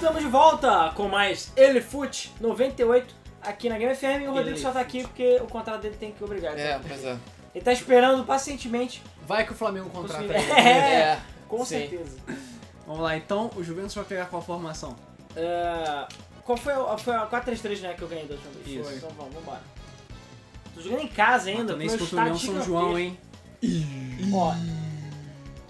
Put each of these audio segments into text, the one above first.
Estamos de volta com mais Elefute 98 aqui na Game FM e o Rodrigo só tá aqui porque o contrato dele tem que obrigar. É, pois é. Ele tá esperando pacientemente. Vai que o Flamengo contrata ele. É. Com sim. certeza. Vamos lá, então o Juventus vai pegar qual formação? É, qual foi a, foi a 4-3-3 né, que eu ganhei da última vez? Isso. Foi. Então vamos, vambora. Tô jogando em casa ainda, Também contra o São João, hein? Ó,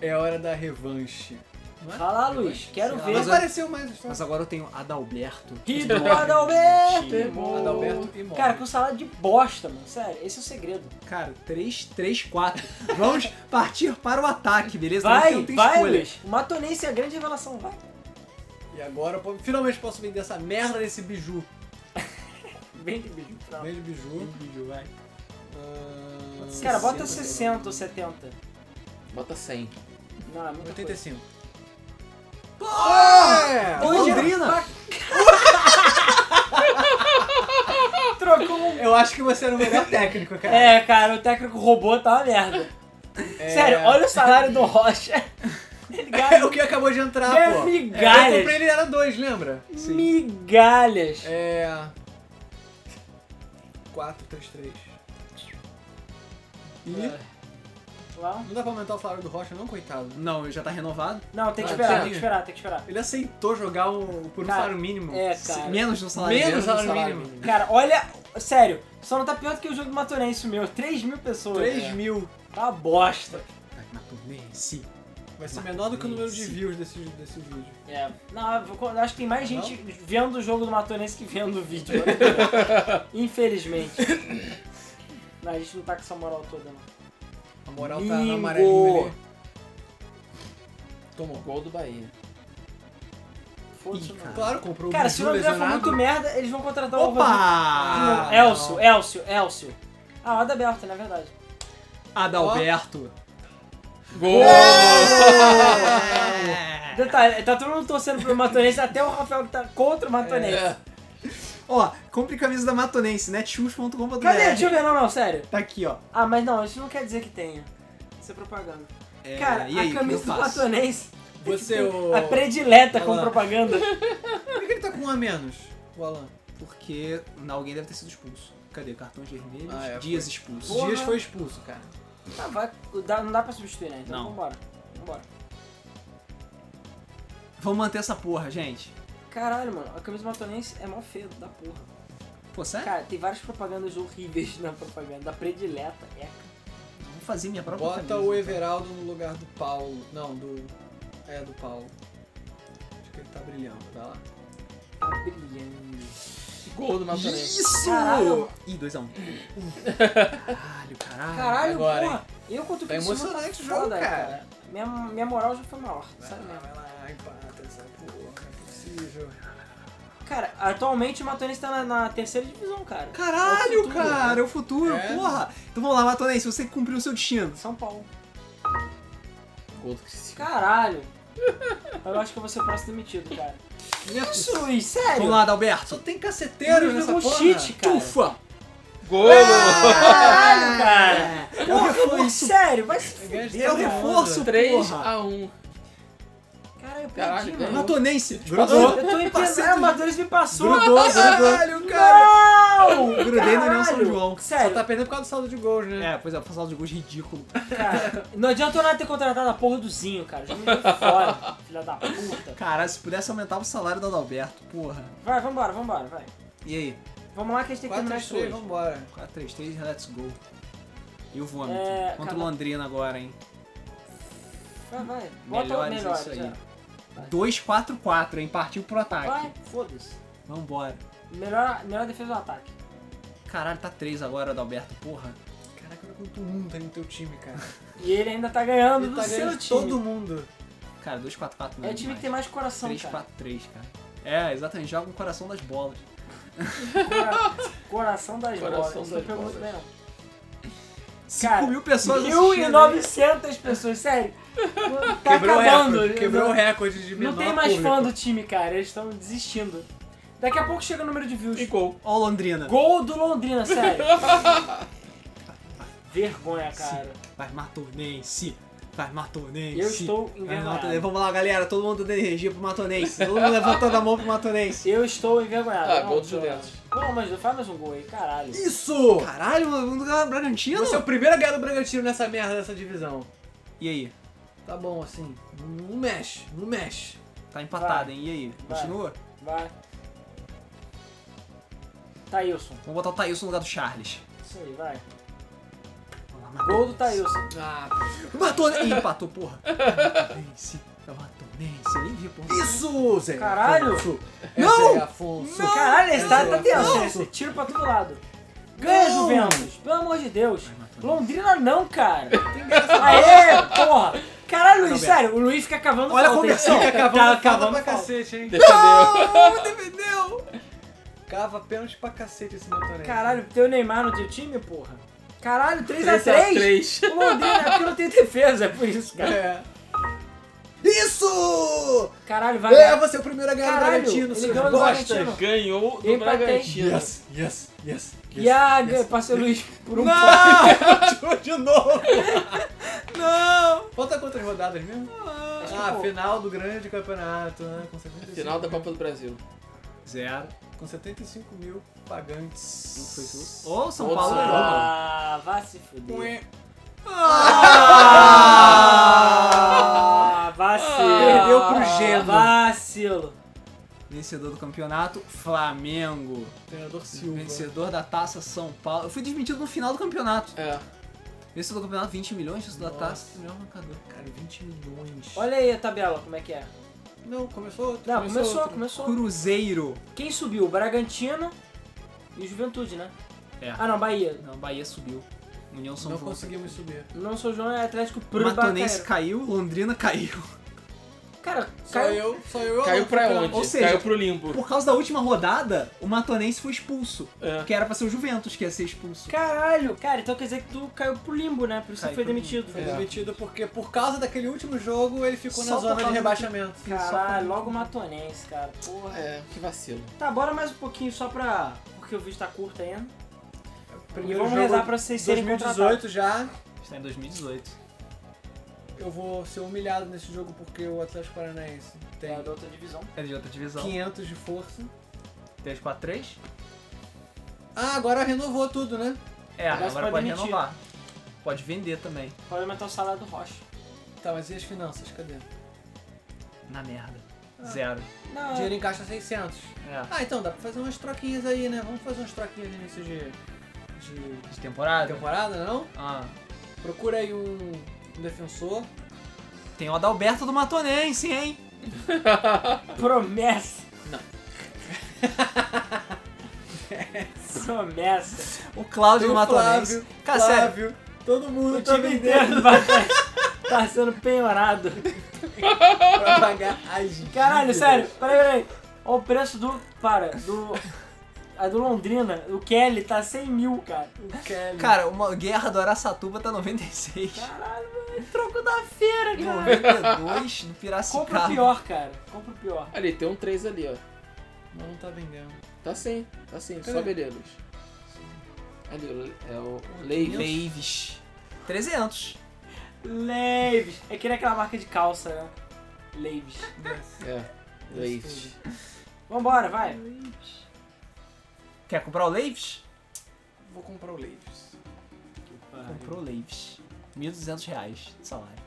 É hora da revanche. Não é? fala Luiz, quero Sei ver. mas Não apareceu mais. Só... Mas agora eu tenho Adalberto. Rido Adalberto! Time. Adalberto e Moro. Cara, com salário de bosta, mano. Sério, esse é o segredo. Cara, 3, 3, 4. Vamos partir para o ataque, beleza? Vai, não tem vai, escolha. Luiz. O Matonense é a grande revelação, vai. E agora eu finalmente posso vender essa merda desse biju. Vem de biju. Não. Vende biju. biju, vai. Cara, Ah, bota 60, 60 ou 70. Bota 100. Não, é muita coisa. 85. É! Londrina! Trocou um... Eu acho que você era o melhor técnico, cara. É, cara, o técnico robô tá uma merda. É. Sério, olha o salário do Rocha. Ele É o que acabou de entrar, Ganha pô. É, Eu migalhas. comprei ele era 2, lembra? migalhas. É. 4, 3, 3. E. É. Lá? Não dá pra aumentar o salário do Rocha, não, coitado? Não, já tá renovado. Não, tem que Ah, esperar, tem que esperar, tem que esperar. Ele aceitou jogar um, por um Cara, salário mínimo. é, cara. Menos do salário Menos do do salário mínimo. Cara, olha, sério, só não tá pior do que o jogo do Matonense meu. 3 mil pessoas. 3 É. mil. Tá bosta. Sim. Vai ser menor do que o número de views desse, desse vídeo. É. Não, eu acho que tem mais Não? gente vendo o jogo do Matonense que vendo o vídeo. Infelizmente. Não, a gente não tá com essa moral toda, não. A moral tá na ali. Tomou gol do Bahia. Foda-se, Ih, não. cara. Claro, comprou Cara, o se o André for muito merda, eles vão contratar o Rodrigo. Opa! Elcio, Elcio, Elcio. Ah, o Adalberto, na verdade. Adalberto. Gol! É. Detalhe, tá todo mundo torcendo pro Matonense, até o Rafael que tá contra o Matonense. É. Ó, compre camisa da Matonense, netshoes.com.br. Cadê? Deixa eu ver, não, não, sério. Tá aqui, ó. Ah, mas não, isso não quer dizer que tenha. Isso é propaganda. É, Cara, e aí, a camisa do? Matonense. Você, tem o- A predileta Olha com propaganda. Por que ele tá com um a menos, o Alan? Porque alguém deve ter sido expulso. Cadê? Cartões vermelhos, Ah, é, Dias foi. expulso. Porra. Dias foi expulso, cara. Ah, vai, dá- não dá pra substituir, né? Então Não. vambora. Vambora. Vamos manter essa porra, gente. Caralho, mano, a camisa do Matonense é mó feia da porra. Pô, sério? Cara, tem várias propagandas horríveis na propaganda. Da predileta, é. Vou fazer minha própria Bota camisa. o Everaldo no lugar do Paulo. Não, do. É, do Paulo. Acho que ele tá brilhando, vai lá. Tá brilhando. Gol do Matonense. Isso! Caralho. Ih, 2x1. Caralho, caralho. Caralho, agora, porra. Eu contra o Tá Criciúma emocionante o foda, jogo, cara. Minha, minha moral já foi maior, Vai sabe lá, mesmo. vai lá, empata possível. Cara, atualmente o Matonense tá na, na terceira divisão, cara. É o Caralho, futuro, cara, é o futuro, É. porra. Então vamos lá, Matonense, você cumpriu o seu destino. São Paulo. Caralho. Eu acho que eu vou ser o próximo demitido, cara. Isso, Luiz, sério? Vamos lá, Adalberto. Só tem caceteiro nessa porra. cheat, cara. Tufa! Gol! Caralho, cara. É Porra, reforço. sério, vai se fuder. É o todo mundo. reforço, 3 porra. a 1. Caralho, eu Caralho, perdi, ganhou. mano. Matonense. Eu Grudou. tô Parceiro. entendendo, o Matonense me passou. Grudou, grudou. Caralho, cara! Não! Grudei no União São Caralho. João. Só Sério, tá perdendo por causa do saldo de gols, né? É, pois é, o saldo de gols ridículo. cara, não adiantou nada ter contratado a porra do Zinho, cara. Já me deu fora, filha da puta. Cara, se pudesse aumentar o salário do Adalberto, porra. Vai, vambora, vambora, vai. E aí? Vamos lá que a gente tem que 4 terminar 3 isso 3 hoje. vambora. 4, 3, 3, let's go. E o vômito. É, Contra o Londrina agora, hein? Vai, vai. Bota o Melhores melhor isso aí. já. 2, 4, 4, hein? Partiu pro ataque. Vai, foda-se. Vambora. Melhor, melhor defesa do ataque. Caralho, tá 3 agora, Adalberto, porra. Caraca, olha quanto mundo tem no teu time, cara. E ele ainda tá ganhando Ele do tá seu ganhando de time. todo mundo. Cara, 2, 4, 4 não É o time que tem mais coração, 3, cara. 4, 3, cara. É, exatamente, joga com o coração das bolas. Cora- Coração das Coração bolas. Não das pegou bolas. muito bem, não. 5 Cara, mil pessoas assistindo, hein? 1.900 pessoas, sério. Tá Quebrou o acabando. recorde. Quebrou o recorde de menor Não tem mais público. fã do time, cara. Eles estão desistindo. Daqui a pouco chega o número de views. E gol. Ó o Londrina. Gol do Londrina, sério. Vergonha, cara. Vai, Matonense. Vai, Matonense. Eu estou Vai, envergonhado. Matonense. Vamos lá, galera. Todo mundo dando energia pro Matonense. Todo mundo levantando a mão pro Matonense. Eu estou envergonhado. Ah, Não, gol do Juventus. Pô, mas faz mais um gol aí, caralho. Isso! Caralho, mano, do Bragantino? Você é o primeiro a ganhar do Bragantino nessa merda dessa divisão. E aí? Tá bom, assim. Não mexe, não mexe. Tá empatado, Vai. hein? E aí? Vai. Continua? Vai. Taílson. Vamos botar o Thailson no lugar do Charles. Isso aí, vai. Gol do Taílson. Ah, Matonense. Ih, empatou, porra. É isso, Zé! Caralho! Afonso. Não! É Afonso. Caralho, esse tá, tá Não. tenso. Não. esse. Tiro pra todo lado. Ganha, Não. Juventus. Pelo amor de Deus. Londrina não, cara. Aê, porra. Caralho, Luiz, sério, o Luiz fica cavando Olha a falta, hein? conversão. Fica Tá cavando falta cavando pra falta. cacete, hein? Defendeu. Não, defendeu. Cava pênalti pra cacete esse motorista. Caralho, tem o Neymar no teu time, porra. Caralho, 3x3. 3x3. O Londrina é porque não tem defesa, é por isso, cara. É. Isso! Caralho, vai É, ganhar. você é o primeiro a ganhar do Caralho, Bragantino, ele ganhou do. Bragantino. Ganhou do empatei. Bragantino. Yes, yes, yes. E a passei o Luiz por um Não! de novo! Não! Falta quantas rodadas mesmo? Ah, pouco. final do grande campeonato, né? Com 75 Final da Copa do Brasil. Zero. Com 75 mil pagantes. Não foi isso? Ô, o São Outro Paulo ganhou, mano. Ah, vá se fuder. Ué. Ah, vacilo. Perdeu pro Geno. Vacilo. Vencedor do campeonato, Flamengo. Treinador Silva. Vencedor da taça, São Paulo. Eu fui desmentido no final do campeonato. É. Vencedor do campeonato, 20 milhões. Vencedor da taça, melhor marcador. Cara, 20 milhões. Olha aí a tabela, como é que é. Não, começou outro. Não, começou, outro. começou. Cruzeiro. Quem subiu? Bragantino e Juventude, né? É. Ah, não, Bahia. Não, Bahia subiu. União São Não João. conseguimos subir. Não São João é Atlético pro Matonense Bacaera. caiu, Londrina caiu. Cara, Só caiu. eu, só eu. Caiu pra onde? Ou seja, Caiu pro limbo. Por causa da última rodada, o Matonense foi expulso. É. Que era pra ser o Juventus que ia ser expulso. Caralho, cara, então quer dizer que tu caiu pro limbo, né? Por isso Caiu tu foi demitido. Foi É. demitido porque por causa daquele último jogo ele ficou Só na zona de causa do- rebaixamento. Caralho, logo o Matonense, cara. Porra. É, que vacilo. Tá, bora mais um pouquinho só pra. Porque o vídeo tá curto ainda. Primeiro e vamos rezar pra vocês serem 2018 já. Está em 2018. Eu vou ser humilhado nesse jogo porque o Atlético Paranaense tem É da outra divisão. É de outra divisão. 500 de força. 343? Ah, agora renovou tudo, né? É, Agora agora, pode demitir. renovar. Pode vender também. Pode aumentar o salário do Rocha. Tá, mas e as finanças? Cadê? Na merda. Zero. Não, Dinheiro em caixa 600. É. Ah, então dá pra fazer umas troquinhas aí, né? Vamos fazer umas troquinhas no início de, de De temporada? temporada, não? Ah. Procura aí um, um defensor. Tem o Adalberto do Matonense, hein? promessa. Não. promessa. O Cláudio do Matonense. Flávio, Cara, sério. Flávio, todo mundo O tá time inteiro tá sendo penhorado. pra pagar as Caralho, sério, peraí, peraí. Olha o preço do. Para, do. A do Londrina, o Kelly tá 100 mil, cara. O Kelly. Cara, uma guerra do Araçatuba tá 96. Caralho, mano. Troco da feira, cara. 92 do Compra o Piracicaba. pior, cara. Compra o pior. Ali, tem um 3 ali, ó. Não, não tá vendendo. Tá sim, tá sim. Cadê? Sobe ali, Luiz. Ali, é o Leite. Leves. 300. Leves. É que nem aquela marca de calça, né? Leves. É, Leite. Vambora, vai. Quer comprar o Leves? Vou comprar o Leaves. Comprou o Leves. 1.200 reais de salário.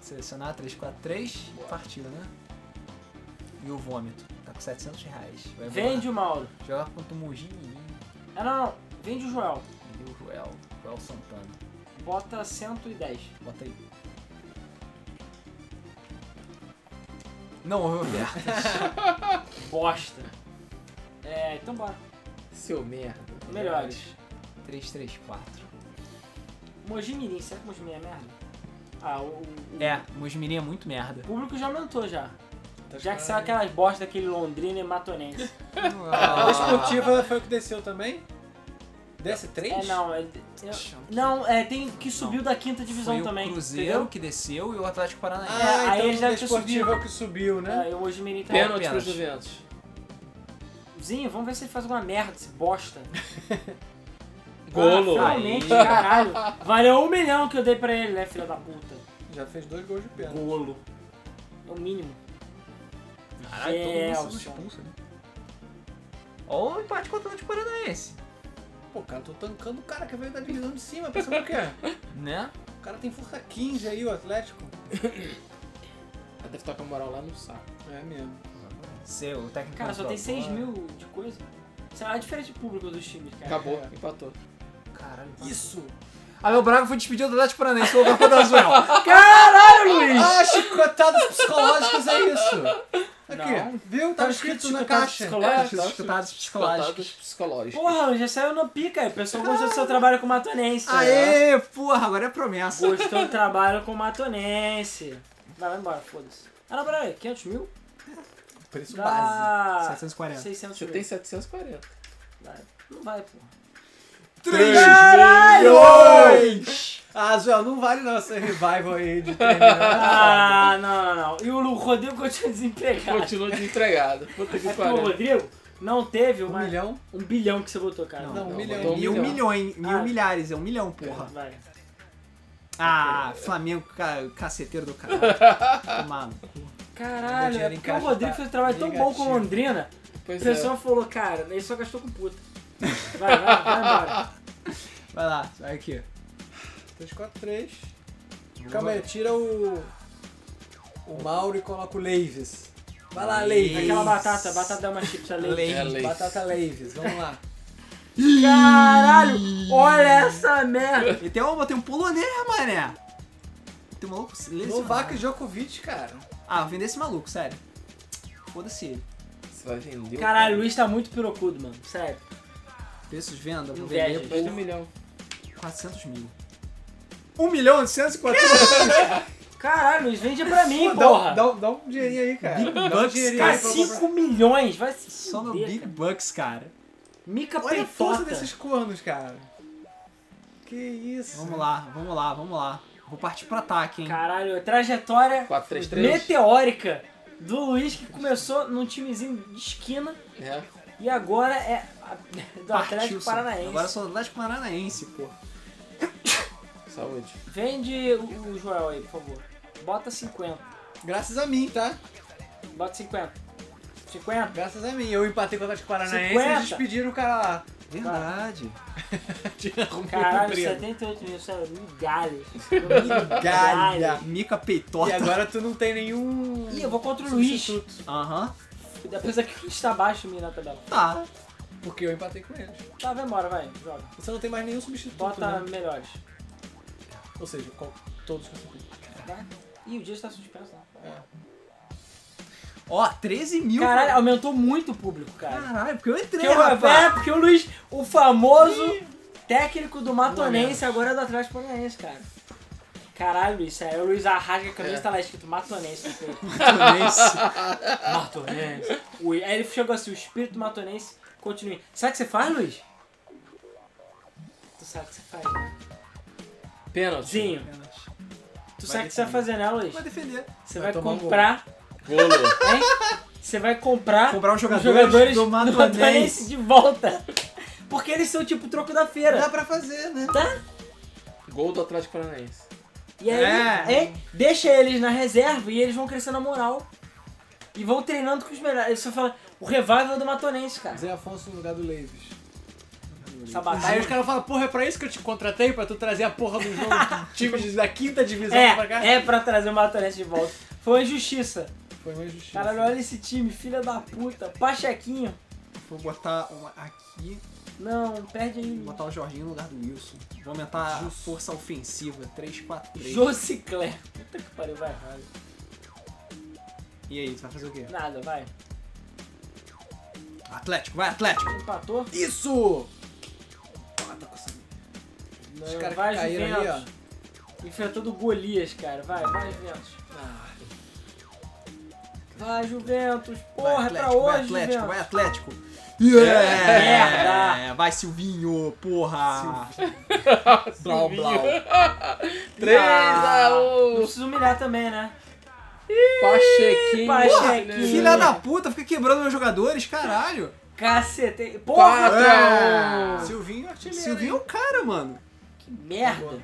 Selecionar 343, partida, né? E o vômito. Tá com 700 reais. Vai Vende o Mauro. Jogar contra o Mirim. Ah, não, não. Vende o Joel. E o Joel. Joel Santana. Bota 110. Bota aí. Não, Roberto. Bosta. É, então bora. Seu merda. Melhores. 334. Mogi Mirim, será que Mogi Mirim é merda? Ah, o, o- É, Mogi Mirim é muito merda. o público já aumentou já. Tá Já que saiu aquelas bosta daquele Londrina e Matonense. A esportiva foi o que desceu também? Desce 3? É, não, é, eu- não, é, tem que subiu da quinta divisão Foi também. o Cruzeiro entendeu? Ah, que desceu e o Atlético Paranaense. É, aí então eles devem o ter esportivo subido. é o que subiu, né? É, o Mogi Mirim também. Pênalti Pênalti. pro Juventus. Zinho, vamos ver se ele faz alguma merda, esse bosta. Golo. Ah, finalmente, Aí. caralho. Valeu um milhão que eu dei pra ele, né, filha da puta. Já fez dois gols de pênalti. Golo. É o mínimo. Caralho, todo mundo expulso, né? Ó o empate contra o Atlético Paranaense. Pô, cara, tô tancando o cara que veio da divisão de cima, pensando o quê? Né? O cara tem força 15 aí, o Atlético. Deve estar com a moral lá no saco. É mesmo. Seu, o técnico. Cara, só tem 6 agora. mil de coisa. Sei lá, é diferente do público dos times, cara. Acabou, é. empatou. Caralho. Isso! Abel Braga foi despedido do Atlético Paranaense, o lugar foi do Azuel. Caralho, Luiz! Ah, chicotadas psicológicas é isso! Aqui, Não. viu? Tá escrito na chicotadas caixa. psicológicas? É, psicológicos. Cotados psicológicos. Porra, já saiu no pica aí. O pessoal gostou do seu trabalho com o Matonense. Aê, porra, agora é promessa. Gostou do trabalho com o Matonense. Vai, vai embora, foda-se. Ah, não, peraí, 500 mil? Preço base. Dá... 740. 600 Você mil. tem 740. Vai. Não vai, porra. 3 milhões! Ah, Joel, não vale não esse revival aí de terminar. Ah, não, não, não. E o Rodrigo continua desempregado. Continua desempregado. Puta que É o. Rodrigo não teve Um uma, milhão? um bilhão que você botou, cara. Não, um milhão. um Mil milhão. milhões, mil Ah. milhares, é um milhão, porra. Vai. Ah, Flamengo, ca caceteiro do caralho. Tomar no cu. Caralho, é porque o Rodrigo tá fez um trabalho tão bom com. Londrina. O Pois pessoal é. falou, cara, ele só gastou com puta. Vai, vai, vai embora. Vai lá, vai aqui. 3, 4, 3. Calma aí, tira o. O Mauro e coloca o Leives. Vai lá, Leives. Aquela batata, batata dá uma chips. É lei. Batata Leives, vamos lá. Caralho, olha essa merda. E tem um, tem um polonês, mané. Tem um maluco lesionado. Novak Djokovic, cara. Ah, vender esse maluco, sério. Foda-se ele. Você vai vender. Caralho, o Luiz tá muito pirocudo, mano. Sério. Preços de venda, vou vender um por milhão. 400 mil. 1 milhão e 150 Caralho, Luiz, vende pra mim, Pô, dá, porra. dá, dá um dinheirinho aí, cara. Big dá um bucks, dinheirinho Cara, aí pra eu comprar. 5 milhões, vai se Só no Big cara. Bucks, cara. Mica Olha a força peitota. desses cornos, cara. Que isso. Vamos lá, vamos lá, vamos lá. Vou partir pro ataque, hein. Caralho, trajetória 4-3-3. meteórica do Luiz que começou num timezinho de esquina É. e agora é do Partiu, Atlético sim. Paranaense. Agora eu sou do Atlético Paranaense, pô. Saúde. Vende o Joel aí, por favor. Bota 50. Graças a mim, tá? Bota 50. 50? Graças a mim. Eu empatei com o Atlético Paranaense e 50. eles despediram o cara lá. Verdade. Caralho, emprego. 78 mil, sério, migalhas. Galha. Mica E peitota. agora tu não tem nenhum. Ih, eu vou contra o Luiz. substituto. Aham. Depois aqui que está abaixo de mim na tabela. Tá. Porque eu empatei com eles. Tá, vai embora, vai, joga. Você não tem mais nenhum substituto. Bota né? melhores. Ou seja, qual- todos conseguiram. Vai. Ih, o dia está suspenso, né? Ó, 13 mil. Caralho, aumentou muito o público, cara. Caralho, porque eu entrei, Porque o, é, rapaz. porque o Luiz, o famoso técnico do Matonense, agora é do Atlético Paranaense, cara. Caralho, Luiz, sério, o Luiz arrasga a camisa e É. tá lá escrito Matonense. Matonense. Ui, Aí ele chegou assim, o espírito matonense continue. Sabe o que você faz, Luiz? Tu sabe o que você faz, né? Pênalti. Zinho, tu sabe o que você vai fazer, né, Luiz? Vai defender. Você Vai vai, comprar, Golo. hein? Você vai comprar Comprar um os jogador jogadores do do Matonense. Matonense de volta. Porque eles são tipo o troco da feira. Dá pra fazer, né? Tá? Gol do Atlético Paranaense. E aí, É. hein? deixa eles na reserva e eles vão crescendo na moral. E vão treinando com os melhores. Eles só falam, o revival do Matonense, cara. Zé Afonso no lugar do Leives. Sabatão. Aí os caras falam, porra, é pra isso que eu te contratei? Pra tu trazer a porra do jogo do time da quinta divisão pra cá? É, é pra trazer o Matonense de volta. Foi uma injustiça. Foi uma injustiça. Caralho, olha esse time, filha da puta. Pachequinho. Vou botar uma aqui. Não, perde aí. Vou botar o Jorginho no lugar do Wilson. Vou aumentar a força ofensiva. 3, 4, 3. Josicler. Puta que pariu, vai errado. E aí, tu vai fazer o quê? Nada, vai. Atlético, vai Atlético. Empatou? Isso! Ah, tá coçando. Os caras vai caíram aí, ó. Juventus. Enfrentou do Golias, cara. Vai, vai Juventus. Ah, Vai Juventus. Porra, vai é pra Atlético, vai hoje, Atlético, Juventus. vai Atlético. Yeah! Merda! Vai Silvinho, porra! blau, blau. 3 Ah, a Não 1 precisa humilhar também, né? Pachequinho. Pachequinho. Filha da puta, fica quebrando meus jogadores, caralho! Cacete. Porra! Um. Silvinho artilheiro. Silvinho é o cara, mano. Que merda.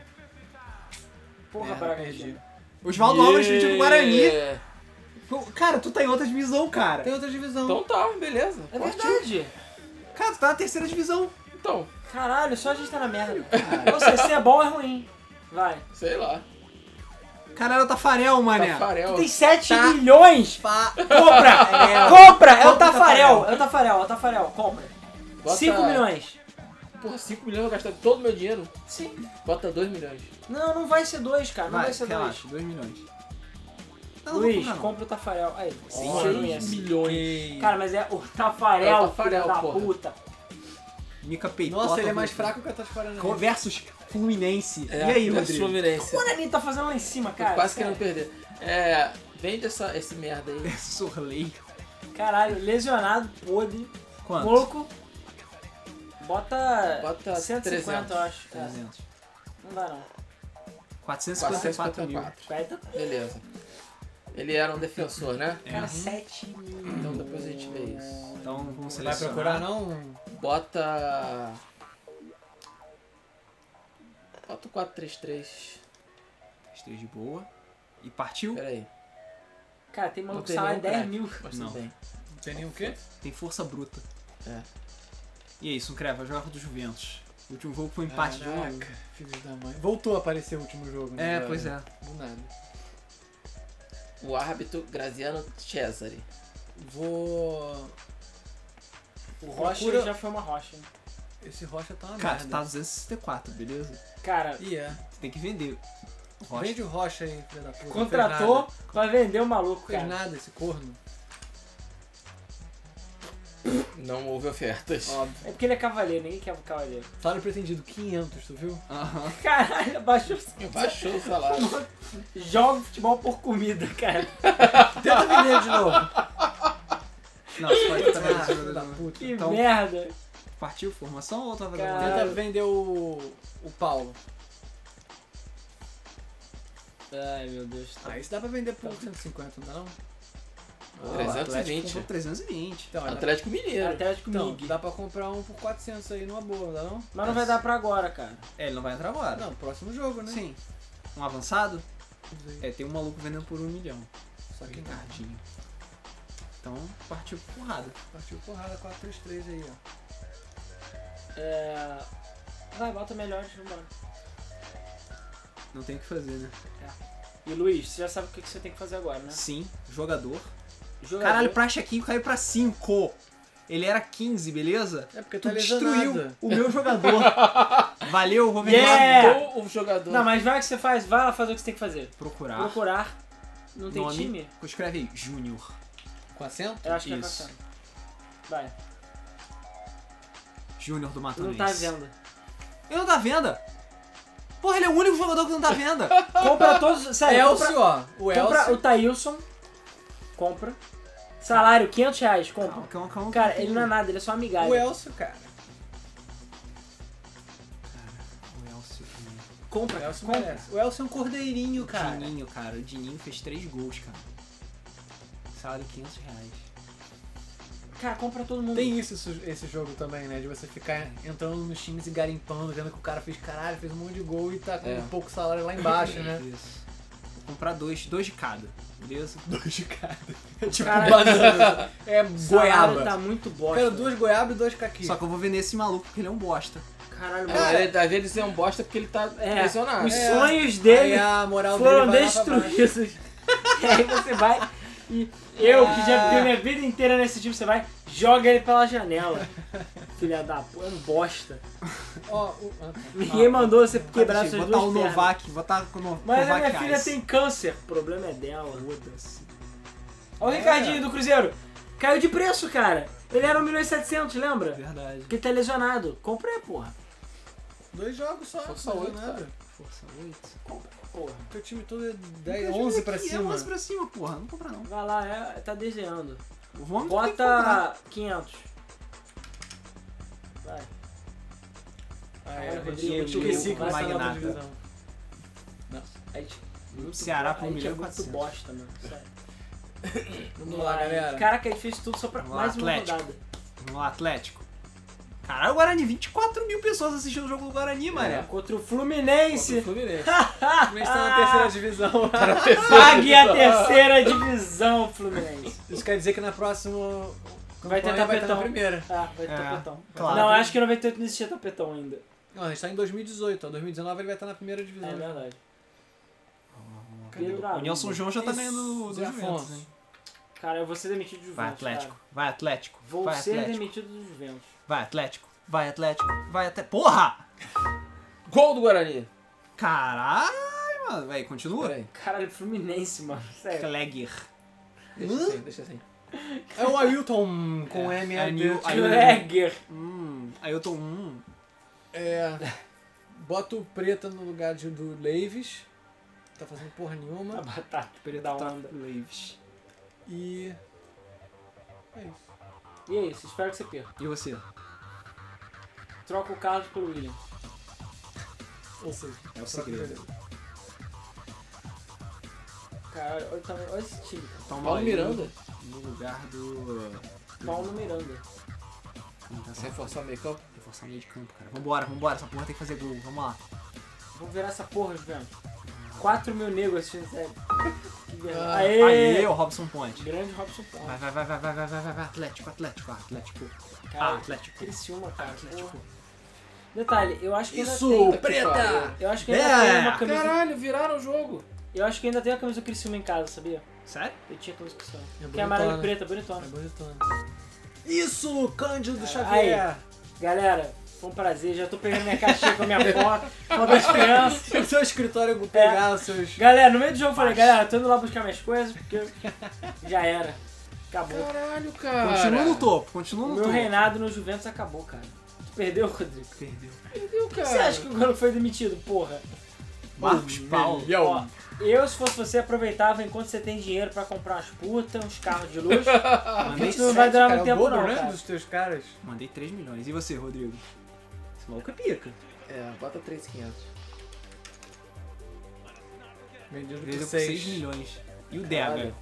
Porra, Merda, Bragantino. perdi. Oswaldo Alves pediu pro Guarani. Cara, tu tá em outra divisão, cara. Tem outra divisão. Então tá, beleza. É Partiu. verdade. Cara, tu tá na terceira divisão. Então, Caralho, só a gente tá na merda. Ou seja, se é bom ou é ruim. Vai. sei lá. Caralho, é o Tafarel, mané. Tafarel. Tu tem 7 Tá. milhões! Fa- Compra! É. Compra! É o o Tafarel! É o Tafarel, é o Tafarel. Compra. Bota- 5 milhões. Porra, 5 milhões eu vou gastar todo o meu dinheiro. Sim. Bota 2 milhões. Não, não vai ser 2, cara. Não vai, Vai, ser 2. relaxa, 2 milhões. Não Luiz, vou comprar, não. compra o Tafarel. Aí, Sim, ó, não ia 6 ser. milhões. Cara, mas é o Tafarel, É o Tafarel, filho da porra. puta. Mica Peitota. Nossa, ele é mais fraco que o Atlético Paranaense. Versus Fluminense. É, e aí, versus Rodrigo? Fluminense. O Guarani tá fazendo lá em cima, cara. quase sério. querendo perder. É, vende essa, esse merda aí. Surley. Caralho, lesionado, podre, Quanto? louco. Bota, Bota 150, 300. eu acho. cara. 300. Não dá não. 454 mil. 454. 40, Beleza. Ele era um defensor, né? É. cara, 7 mil. Então depois a gente vê isso. Então vamos Vai selecionar. procurar não? Bota. Bota o 433. 3 de boa. E partiu? Pera aí. Cara, tem maluco tem salário nenhum 10 craque. mil. Mas Não. bem. Não tem nenhum o quê? Tem força bruta. É. E é isso, um creva, joga do Juventus. O último jogo foi um empate de 1 a 1. Caraca, filhos da mãe. Voltou a aparecer o último jogo, né? É, pois é. Do nada. O árbitro Graziano Cesare. Vou... O Rocha Procura- já foi uma rocha. Esse Rocha tá uma Cara, merda. tá 264, beleza? Cara, Ih, é. Tu tem que vender. Rocha. Vende o Rocha aí, filho da puta. contratou Fez pra vender o maluco, nada. Fez cara. nada esse corno. Não houve ofertas. Óbvio. É porque ele é cavaleiro, ninguém quer cavaleiro. Salário pretendido 500, tu viu? Aham. Caralho, abaixou. Baixou o salário. Joga futebol por comida, cara. Tenta vender de novo. Não, você pode tentar Ah, filho da puta. Que Então- merda. Partiu formação ou tá Cara. uma- Tenta vender o... o Paulo. Ai, meu Deus. Tá. Ah, isso dá pra vender por 150, não dá não? Ah, o 320. Atlético comprou 320. Então, Atlético Mineiro. Atlético então Mig. dá pra comprar um por 400 aí numa boa, não dá não? Mas não vai dar pra agora, cara. É, ele não vai entrar agora. Não, próximo jogo, né? Sim. Um avançado? É, tem um maluco vendendo por um milhão. Só que não. Ricardinho. Então, partiu porrada. Partiu porrada 433 aí, ó. É... Vai, bota melhor, vambora. Não tem o que fazer, né? E Luiz, você já sabe o que que você tem que fazer agora, né? Sim, jogador. Jogador. Caralho, pra Chequinho caiu pra 5. Ele era 15, beleza? É porque Tu tá destruiu lesionado. o meu jogador. Valeu, vou vender. Yeah! O jogador. Não, mas vai o que você faz, vai lá fazer o que você tem que fazer. Procurar. Procurar. Não tem Nome. time? Escreve aí, Júnior. Com acento? Eu acho que é Isso. passando. Vai. Júnior do Mato Não tá à venda. Ele não tá à venda. Porra, ele é o único jogador que não tá à venda. Compra todos. Sério, compra, Elcio, ó. O compra Elcio. o Thailson. Compra. Salário, 500 reais. Compra. Calma, calma, calma. Cara, ele não é nada, ele é só migalha. O Elcio, cara. O Elcio. O Compra, Elcio compra. merece. O Elcio é um cordeirinho, O cara. Dininho, cara. O Dininho fez 3 gols, cara. Salário 500 reais. Cara, compra todo mundo. Tem isso esse- esse jogo também, né? De você ficar entrando nos times e garimpando, vendo que o cara fez caralho, fez um monte de gol e tá com É. um pouco salário lá embaixo, né? Isso. Comprar dois, dois de cada. Beleza? Dois de cada. É tipo Cara, banana. É goiaba. tá muito bosta. Quero duas goiabas e dois caqui. Só que eu vou vender esse maluco porque ele é um bosta. Caralho, É, mano. ele, às vezes é um bosta porque ele tá É, lesionado. os É. sonhos dele Aí a moral foram dele destruídos. e aí você vai e eu, que já vivi minha vida inteira nesse time, você vai, joga ele pela janela. Filha da p... é um bosta. Ó, o- ah, tá. Ninguém mandou você quebrar Deixa eu suas botar duas o pernas. Novak, botar o no, Mas a Novak minha filha tem câncer, o problema é dela. Foda-se. Olha o É. Ricardinho do Cruzeiro. Caiu de preço, cara. Ele era 1 milhão e 700, lembra? Verdade. Porque ele tá lesionado. Compra aí, porra. Dois jogos só. Força não é oito, nada. cara. Força 8. Compra, porra. Teu time todo é 10, 11 pra aqui, cima. É 11 pra cima, porra. Não compra não. Vai lá, é, tá desenhando. O Vômito tem que comprar. Bota 500. Ah, Caralho, é, Rodrigo, nova magnata. divisão. A gente, muito Ceará por a um gente é milhão e 400. bosta, mano. Sério. Vamos lá, galera. Caraca, ele fez tudo só pra Vamos lá, mais uma Atlético. rodada. Vamos lá, Atlético. Caralho, o Guarani, 24 mil pessoas assistindo o jogo do Guarani, mané. Contra o Contra o Fluminense. Fluminense. O Fluminense tá na terceira divisão. Pague a terceira divisão, Fluminense. Isso quer dizer que na próxima Vai ter campanha vai estar tapetão. na primeira. Ah, vai ter É, tapetão. claro. Não, acho que em 98 não existia tapetão ainda. Não, a gente tá em 2018, ó. 2019 ele vai estar na primeira divisão. É verdade. Cadê Pedro o- Nelson. João já tá Isso, ganhando do Zé Juventus, hein? Cara, eu vou ser demitido do Juventus. Vai, Atlético. cara. Vai, Atlético. Vou vai, ser Atlético. demitido do Juventus. Vai, Atlético. Vai, Atlético. Vai até. Porra! Gol do Guarani. Caralho, mano. Vai, continua. Peraí. Caralho, Fluminense, mano. Sério. Klegger. Deixa assim, deixa assim. É o Ailton com É, M Nil- Ailton. Klegger. Hum. Tô. Hum. É. Bota o preta no lugar de, do Leves. Tá fazendo porra A nenhuma. batata da onda. Leaves. E. É isso. E é isso, espero que você perca. E você? Troca o Carlos pelo William. Ou seja, É o segredo. Caralho, olha, olha esse time, cara. Paulo aí Miranda. No lugar do. Paulo Miranda. Tá certo? forçar o meio campo forçar meio de campo, cara. Vambora, vambora, essa porra tem que fazer gol, vamos lá. Vamos virar essa porra, Juventus. 4 mil negros assistindo série. Ah. Aê! Aê, o Robson Ponte. Grande Robson Ponte. Vai, vai, vai, vai, vai, vai, vai, vai. Atlético, Atlético, Atlético. Cara, ah, Atlético. Criciúma, cara. Né? Atlético. Detalhe, eu acho que ainda Isso, tem... preta! Eu acho que ainda é. tem uma camisa... Caralho, viraram o jogo. Eu acho que ainda tem a camisa do Criciúma em casa, sabia? Sério? Eu tinha a camisa do Criciúma. É que é amarelo e preta, bonitona. É bonitona. Isso, Cândido Cara, Xavier! Aí. Galera, foi um prazer. Já tô pegando minha caixinha com a minha foto, foto das crianças. O seu escritório eu vou pegar os seus. Galera, no meio do jogo eu falei, galera, tô indo lá buscar minhas coisas, porque já era. Acabou. Caralho, cara. Continua no topo, continua no meu topo. reinado no Juventus acabou, cara. Tu perdeu, Rodrigo? Perdeu. Perdeu, cara. que você acha que o Galo foi demitido, porra? Marcos Paulo. Ó, eu, se fosse você, aproveitava enquanto você tem dinheiro pra comprar umas putas, uns carros de luxo. Mandei, Isso não vai durar muito é o tempo, não, né, cara. dos teus caras. mandei 3 milhões. E você, Rodrigo? Esse maluco é pica. É, bota 3,500. Vendido Vendeu por por 6 6 milhões. E o Dega?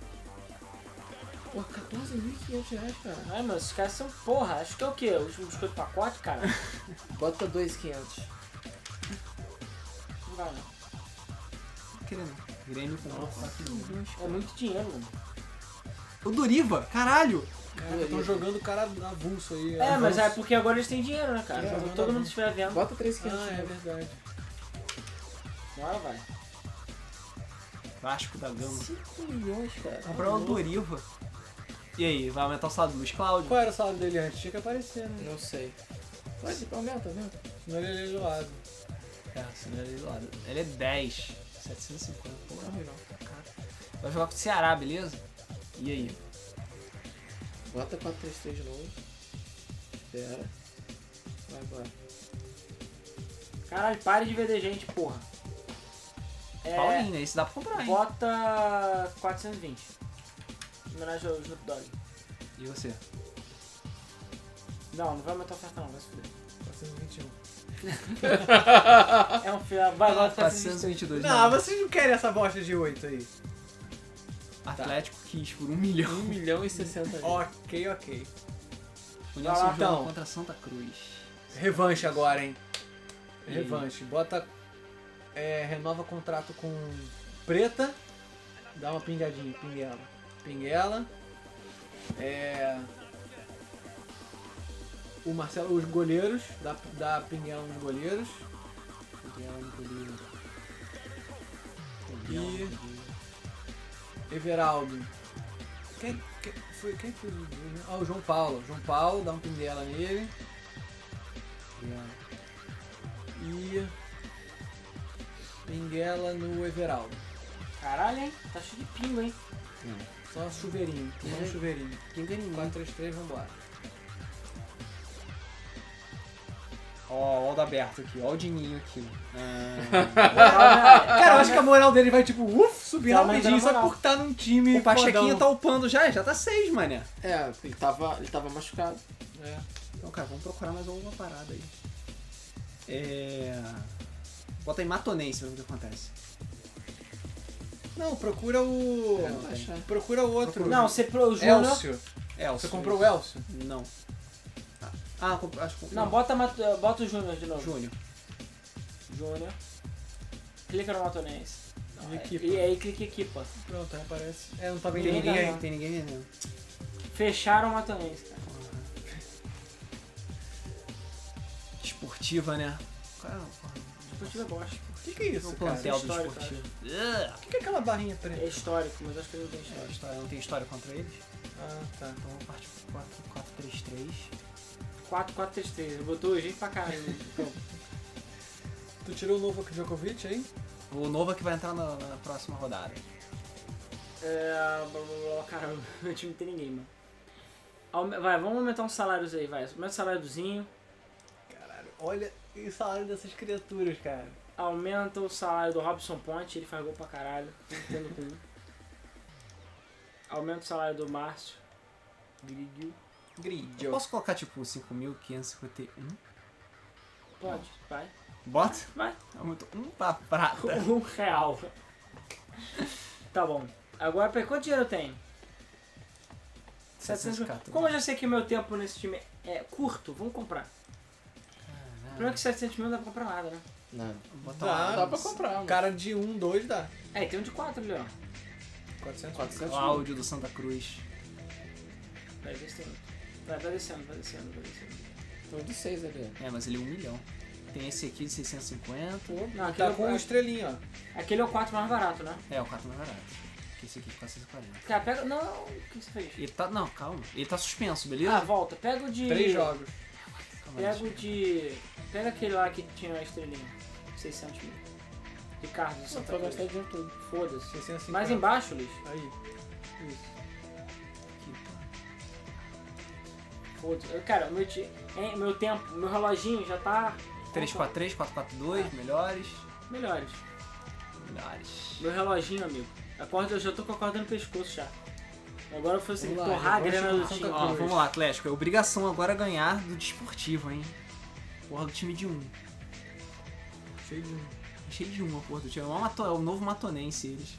Pô, 14.500 reais, cara. Ai, mano, esses caras são porra. Acho que é o quê? Os biscoito pacote, cara? Bota 2,500. Não vai, não. Querendo. Grêmio comprou 4 milhões. É muito dinheiro, mano. O Doriva, caralho. Estão jogando o cara avulso aí. É, mas é avulso. porque agora eles têm dinheiro, né, cara? É, todo mundo estiver vendo, Bota 3,500. Ah, é verdade. agora vai. Vasco da Gama. 5 milhões, cara. Comprar o Doriva. E aí, vai aumentar o salário do Luiz Cláudio? Qual era o salário dele antes? Tinha que aparecer, né? Não sei. Pode, aumenta, aumenta. Senão ele é gelado. É, senão ele é do lado. Ele é 10. 750. Porra, Não, não. cara. Vai jogar com o Ceará, beleza? E aí? Bota 433 de novo. Espera. Vai embora. Caralho, pare de vender gente, porra. É, Paulinho, né? Esse dá pra comprar, hein? bota 420. Em homenagem ao Snoop Dogg. E você? Não, não vai aumentar a oferta não, vai se fuder. 421. É um vai agora 420. 422. Não, vocês não querem essa bosta de 8 aí. Atlético quis por 1 milhão. 1 milhão e 60 mil. Ok, ok. O Vai Nelson lá, João então. contra Santa Cruz. Revanche agora, hein? E? Revanche. Bota. É, renova contrato com Preta. Dá uma pingadinha, pinguela. Pinguela. É. O Marcelo, os goleiros. Dá, dá pinguela nos goleiros. Pinguela no goleiro. E. Everaldo. Quem, quem foi? Quem foi? o- Ah, o João Paulo. João Paulo, dá um pinguela nele. E. Pinguela no Everaldo. Caralho, hein? Tá cheio de pingo, hein? Só chuveirinho, só um chuveirinho. Pinga mim. 4, 3, 3, vambora. Ó, o da aberto aqui, ó o Dininho aqui. Cara, eu acho que a moral dele vai tipo, uff, subir Tá rapidinho aumentando a só moral. por estar num time. O Pachequinho fodão. tá upando já, já tá 6, mané. É, ele tava, ele tava machucado. É. Então, cara, vamos procurar mais alguma parada aí. É. Bota aí Matonense pra ver o que acontece. Não, procura o. É, não vai achar. procura o outro. Não, você pro o Júnior. Elcio. Elcio. Você comprou o Elcio? Não. Ah, acho que. Não, não. bota, eh, bota o Júnior de novo. Júnior. Júnior. Clica no Matonense. É é e aí clica em equipa. Pronto, aí aparece. É, não tá vendo ninguém, ninguém aí. Tem ninguém aí. Fecharam o Matonense, cara. Uhum. Esportiva, né? Cara, é esportiva é bosta. O que, que é isso, o plantel é do esportivo. O que, que é aquela barrinha preta? É histórico, mas acho que ele não tem história. É. Não tem história contra eles? Ah, tá. Então vamos partir 4-3-3. 4-4-3-3. Ele botou o jeito pra caralho. Tu tirou o novo Novak Djokovic, hein? O novo que vai entrar na, na próxima rodada. É, blá, blá, blá, cara, meu time não tem ninguém, mano. Vai, vamos aumentar uns salários aí, vai. Aumenta o saláriozinho. Caralho, olha o salário dessas criaturas, cara. Aumenta o salário do Robson Ponte, ele faz gol pra caralho. entendo. Aumenta o salário do Márcio. Grigio. Grid. Posso colocar tipo 5.551? Pode, vai. Bota? Vai. Aumentou um pra prata. Um real. Tá bom. Agora, pra quanto dinheiro eu tenho? 700 mil. 714. Como eu já sei que meu tempo nesse time é curto, vamos comprar. O problema é que 700 mil não dá pra comprar nada, né? Nada. Dá. um Dá pra comprar, mano. Cara de 1, 2 dá. É, tem um de 4 ali, ó. 400 400 o áudio do Santa Cruz. Vai descendo. Vai, vai descendo, vai descendo, vai descendo. Tem um de 6 ali. É, mas ele é um milhão. Tem esse aqui de 650. Pô, Não, tá aquele com é- uma estrelinha, ó. Aquele é o 4 mais barato, né? É, o 4 mais barato. Que esse aqui de 440. Cara, pega. Não, o que você fez? Ele tá. Não, calma. Ele tá suspenso, beleza? Ah, volta. Pega o de. 3 jogos. Pega o de. Pega aquele lá que tinha a estrelinha. 600 mil. Ricardo Santa pra Cruz. gastar dinheiro tudo. Foda-se. 650. Mais embaixo, Luiz. Aí. Isso. Foda-se. Cara, meu, hein, meu tempo, meu reloginho já tá. 343, 442, melhores. Melhores. Melhores. Meu reloginho, amigo. A corda, eu já tô com a corda no pescoço já. Agora foi assim, torrar a grana do time. Ó, vamos lá, Atlético. É obrigação agora ganhar do desportivo, hein? Porra do time de um. Cheio de 1. Cheio de uma, porra do time. É, uma mato- é o novo matonense eles.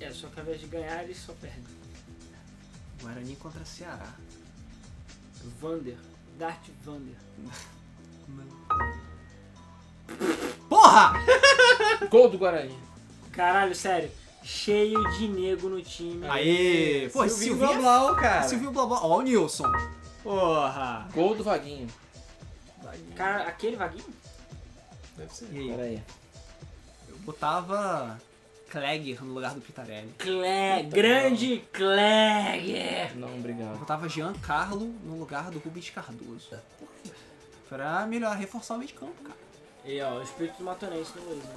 É, só que ao invés de ganhar, eles só perdem. Guarani contra Ceará. Vander. Dart Vander. Porra! Gol do Guarani. Caralho, sério. Cheio de nego no time. Aê! Pô, esse Silvinho Silvinho. Blau, cara. Silvinho Blá Blá. Ó, o Nilson. Porra! Gol do Vaguinho. Cara, aquele vaguinho? Deve ser. E aí? Pera aí. Eu botava Klegger no lugar do Pitarelli. Clegg. Grande Clegg. Não, obrigado. botava Giancarlo no lugar do Rubens Cardoso. Pra melhor reforçar o meio de campo, cara. E ó, o espírito do Matonense no Luiz, né?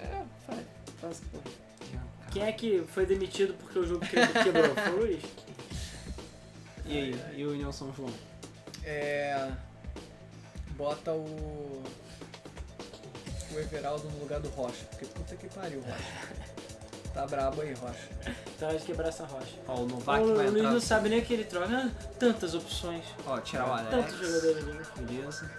É, faz. Faz. Quem é que foi demitido porque o jogo que- quebrou? Foi o Luiz? E aí? E o Nilson João? É. Bota o. O Everaldo no lugar do Rocha. Porque puta que pariu, Rocha. Tá brabo aí, Rocha. Tá hora de quebrar essa rocha. Ó, o O Novak vai Luiz entrar. não sabe nem o que ele troca. Ah, Tantas opções. Ó, tirar o Alex. Tantos jogadores ali. Beleza.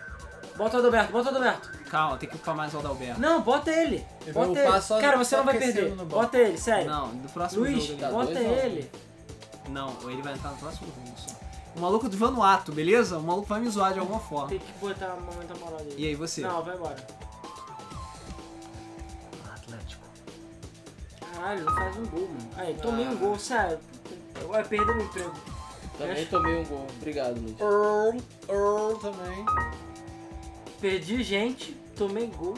Bota o Adalberto, bota o Adalberto. Calma, tem que upar mais o Adalberto. Não, bota ele. Bota ele. só- Cara, você só não vai perder. no. Bota ele, sério. Não, do próximo Luiz, jogo. Ele- bota um. ele. Não, ele vai entrar no próximo jogo só. O maluco do Vanuatu, beleza? O maluco vai me zoar de alguma forma. Tem que botar o momento moral dele. E aí, você? Não, vai embora. Caralho, não faz um gol, mano. Aí, tomei um gol, sério. Vai perder meu emprego. Também tomei um gol. Obrigado, Luiz. Earl, Earl também. Perdi gente, tomei gol.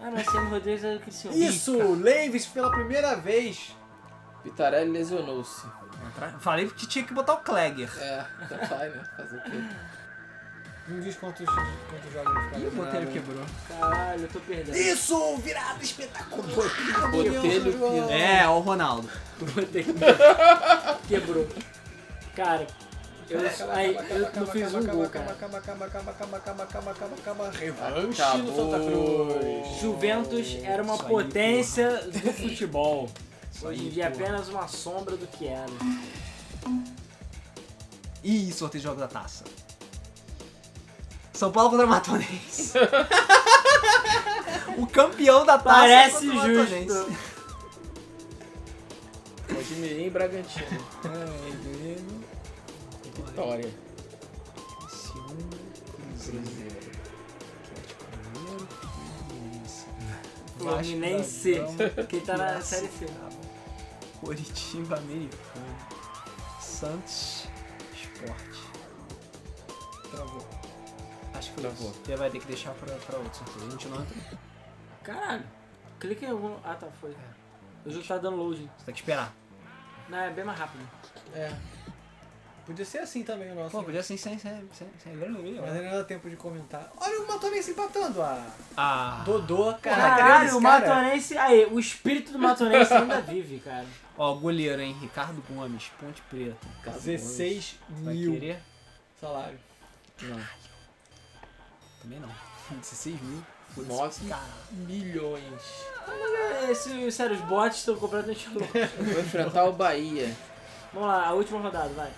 Ah, Marcelo Rodrigues é do Cristiano. Isso! Leves pela primeira vez. Pitarelli lesionou-se. Falei que tinha que botar o Klegger. É, tá vai, né? Fazer o quê? Não diz quantos, quantos jogos ele Ih, o ficaram. Botelho quebrou. Caralho, eu tô perdendo. Isso! Virada espetacular! Botelho Pino. É, ó o Ronaldo. Botei. Quebrou. Cara, eu, aí, eu não fiz um gol, cara. Calma, calma, calma, calma, calma, calma, calma, calma. Revanche no Santa Cruz. Juventus era uma potência do futebol. Isso Hoje em dia é apenas uma sombra do que era. Ih, sorteio de jogo da taça. São Paulo contra Matonense. o campeão da taça Parece contra o Matonense. justo. Mojimirim e Bragantino. Vitória. Criciúma, Cruzeiro, Fluminense. Quem tá na Série C. Curitiba Americano. Santos Esporte. Isso. Você vai ter que deixar pra, pra outro. A gente não entra. Caralho. Clica em algum. Ah, tá, foi. O jogo tá dando loading. Você tem que esperar. Não, é bem mais rápido. É. Podia ser assim também o nosso. Pô, podia ser sem, sem, sem, sem grande Mas ainda dá tempo de comentar. Olha o Matonense empatando. Ah, Ah. Dodô, caraca, Caralho, o cara. Matonense. Aí, o espírito do Matonense ainda vive, cara. Ó, goleiro, hein? Ricardo Gomes, Ponte Preta. 16 Vai mil querer? salário. Não. Também não. 16 mil. Foda-se. Nossa. Cara, Milhões. Esse, sério, os bots estão completamente loucos. Vou enfrentar o Bahia. Vamos lá, a última rodada, vai.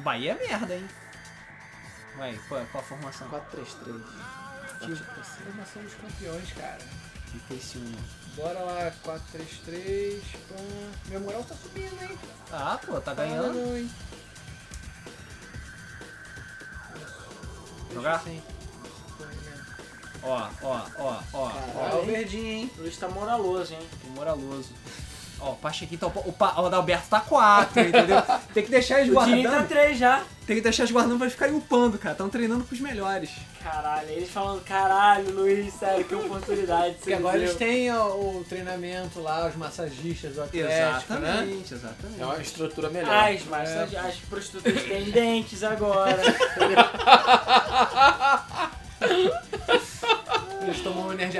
Bahia é merda, hein? Vai, qual, qual a formação? 4-3-3. Formação dos campeões, cara. De Criciúma. Bora lá, 4-3-3. pã. Meu moral tá subindo, hein? Ah, pô, tá Ah, ganhando. não, hein? Jogar? Mesmo. Ó, ó, ó, ó. Ó, o verdinho, hein? O Luiz tá moraloso, hein? ó moraloso. Ó, o Pachequinho tá. O, pa, o Adalberto tá 4, entendeu? Tem que deixar eles O Dini tá guardando. 3 já. Tem que deixar eles guardando pra eles ficarem upando, cara. Estão treinando com os melhores. Caralho, eles falando, caralho, Luiz, sério, que oportunidade. Porque agora eles têm ó, o treinamento lá, os massagistas do Atlético, né? Exatamente, exatamente. É uma estrutura melhor. As, mas É. as prostitutas têm dentes agora.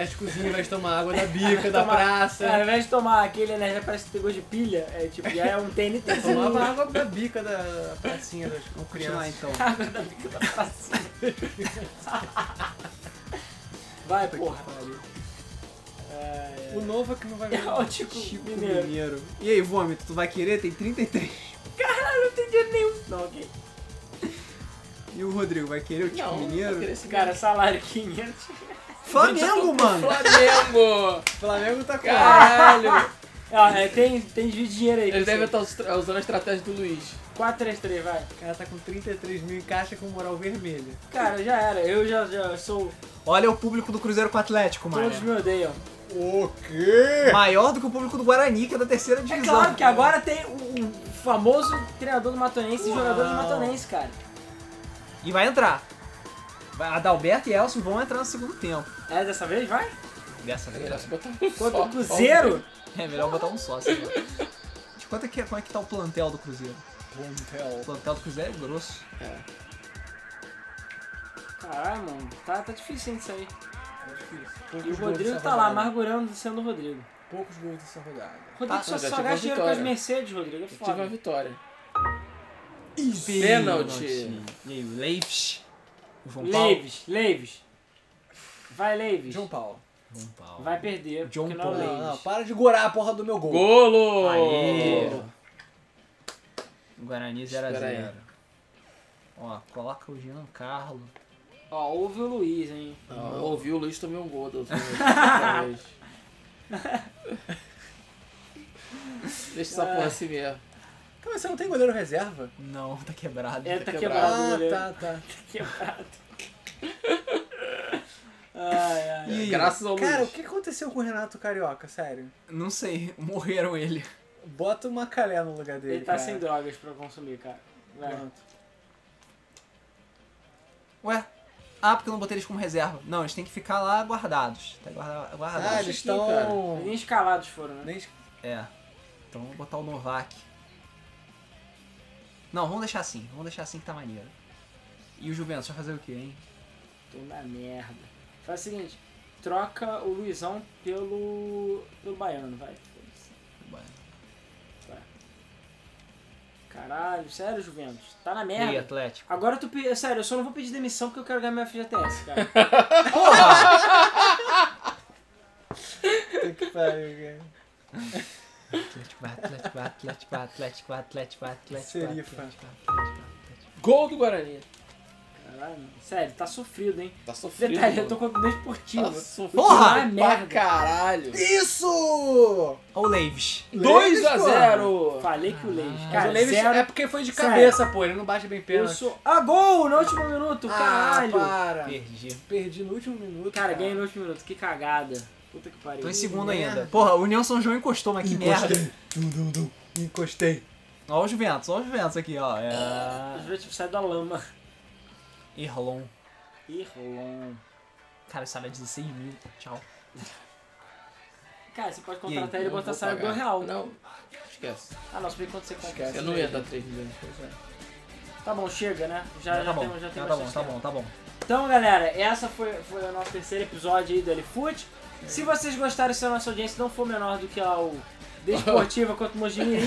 tomam um energéticozinho, vai tomar água da bica, da Tomar- praça. Ao invés de tomar aquele energia parece que tem gosto de pilha, é tipo, já é um TNT. Tomava água da bica da pracinha das crianças. então. Água da bica da pracinha. Vai, porra. É, O novo é que não vai é o Tico Chico Mineiro. Mineiro. E aí, Vômito, tu vai querer? Tem 33. Caralho, não tem dinheiro nenhum. Não, ok. E o Rodrigo, vai querer o Tico Não, Mineiro? vou querer esse Cara, salário 500. Flamengo, mano! Flamengo! Flamengo tá com Caralho! Ah, é, tem, tem de dinheiro aí. Devem você. estar usando a estratégia do Luiz. 433, vai. O cara tá com 33 mil em caixa com moral vermelha. Cara, já era. Eu já, já sou. Olha o público do Cruzeiro com o Atlético, mano. Todos me odeiam. O quê? Maior do que o público do Guarani, que é da terceira É divisão. claro que agora tem o, o famoso treinador do Matonense e jogador do. Matonense, cara. E vai entrar. Adalberto e Elcio vão entrar no segundo tempo. É, dessa vez vai? Dessa É vez. melhor se botar um Contra só. o Cruzeiro? É melhor botar um sócio. né? De quanto é que é, como é que tá o plantel do Cruzeiro? Montel. O plantel do Cruzeiro é grosso. É. Caralho, mano. Tá, tá difícil hein, isso aí. É difícil. E Poucos o gols Rodrigo tá lá, amargurando sendo o Rodrigo. Poucos gols dessa rodada. Rodrigo Tá, só, só tive gasta uma dinheiro com as. Mercedes, Rodrigo. É Tive a foda. vitória. Pênalti. Pênalti. E aí, o Leifs. João Paulo. Leves, Leves. Vai, Leves. João Paulo. João Paulo. Vai perder, John porque não é o Paul. Não, não, para de gorar a porra do meu gol. Golo! Aê. Guarani 0x0. Espera aí. Ó, coloca o Jean Carlo. Ó, ouve o Luiz, hein. Ah, ouvi o Luiz tomei um gol da outra vez. Deixa essa porra assim mesmo. Calma, você não tem goleiro reserva? Não, tá quebrado. É, tá Tá quebrado o Ah, goleiro. tá, tá. Quebrado. ai, ai. E? Graças ao Cara, o que aconteceu com o Renato Carioca, sério? Não sei, morreram ele. Bota o Macalé no lugar dele, Ele tá cara. sem drogas pra consumir, cara. Pronto. Ué? Ah, porque eu não botei eles como reserva. Não, eles têm que ficar lá guardados. Tá guarda- Ah, guardados. eles aqui, cara. estão... Nem escalados foram, né? Nem... É. Então vamos botar o Novak. Não, vamos deixar assim. Vamos deixar assim que tá maneiro. E o Juventus vai fazer o quê, hein? Tô na merda. Faz o seguinte, troca o Luizão pelo. pelo Baiano, vai. Foda-se. Caralho, sério, Juventus. Tá na E merda. Atlético? Agora tu. Sério, eu só não vou pedir demissão porque eu quero ganhar meu FGTS, cara. Tem que pariu, cara. Atlético, Atlético, Atlético, Atlético, Atlético, Atlético, Atlético. Serifa. Atlético. Gol do Guarani. Caralho, sério, tá sofrido, hein? Tá sofrido. Detalhe, eu tô com o esportivo. Tá sofrido Porra! Ah, pra merda. caralho. Isso! Olha o Leves. 2 a pô. 0 Falei que o Leis. Mas Cara, o Leves zero. é porque foi de Sério. cabeça, pô. Ele não bate bem Eu pênalti. sou. Ah, gol no último minuto, Ah, caralho. para. Perdi. Perdi no último minuto. Cara, ganhei no último minuto, que cagada. Puta que pariu. Tô em segundo ainda. Porra, União São João encostou, mas que merda. Encostei. Olha o Juventus, olha o Juventus aqui, ó. Às É... vezes tipo, sai da lama. Irlon. Irlon. Cara, sabe, é 16 mil. Tchau. Cara, você pode contratar ele e botar salário do real. Não, esquece. Ah, não, se bem quando você compra. Esquece. Eu não ia dar 3 milhões. Pois é. Tá bom, chega, né? Já, tá já bom, temos, já tá, temos tá bom, tá bom, tá bom. Então, galera, essa foi, foi o nosso terceiro episódio aí do Elifoot. Se vocês gostaram, se a nossa audiência não for menor do que a o Desportiva quanto o Mojimirim,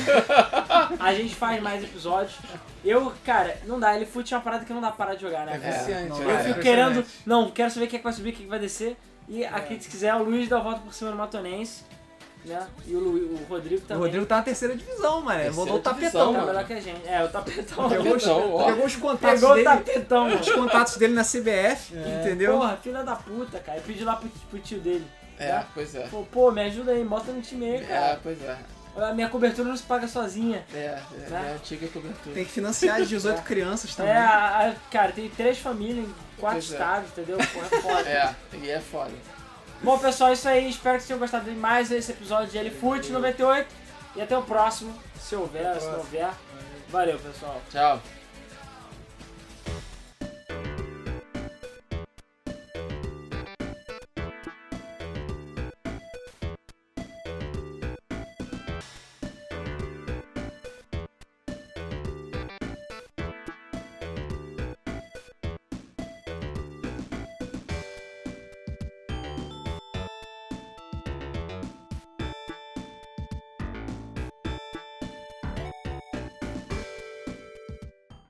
a gente faz mais episódios. Eu, cara, não dá. Elifoot é uma parada que não dá pra parar de jogar, né? É cara? viciante. não, é Eu fico querendo. Não, quero saber quem é que vai subir, quem é que vai descer. E aqui, se quiser, o Luiz dá a volta por cima do Matonense. Né? E o, Lu- o Rodrigo O também. Rodrigo tá na terceira divisão, mano. Terceira Voltou o tapetão, tá mano. melhor que a gente. É, o tapetão. Pegou os, pegou os contatos Pegou o dele. tapetão, mano. Os contatos dele na CBF, entendeu? Porra, filha da puta, cara. Eu pedi lá pro, pro tio dele. É, pois é. Pô, pô, me ajuda aí, bota no time aí, É, cara. pois é. A minha cobertura não se paga sozinha. É, é, Né? é a antiga cobertura. Tem que financiar as 18 crianças também. É, a- a- cara, tem três famílias em quatro Pois é. estados, entendeu? Porra, é foda. É, e é foda. Bom, pessoal, é isso aí. Espero que vocês tenham gostado de mais esse episódio de Elefute 98. E até o próximo, se houver, se não houver. Valeu, pessoal. Tchau.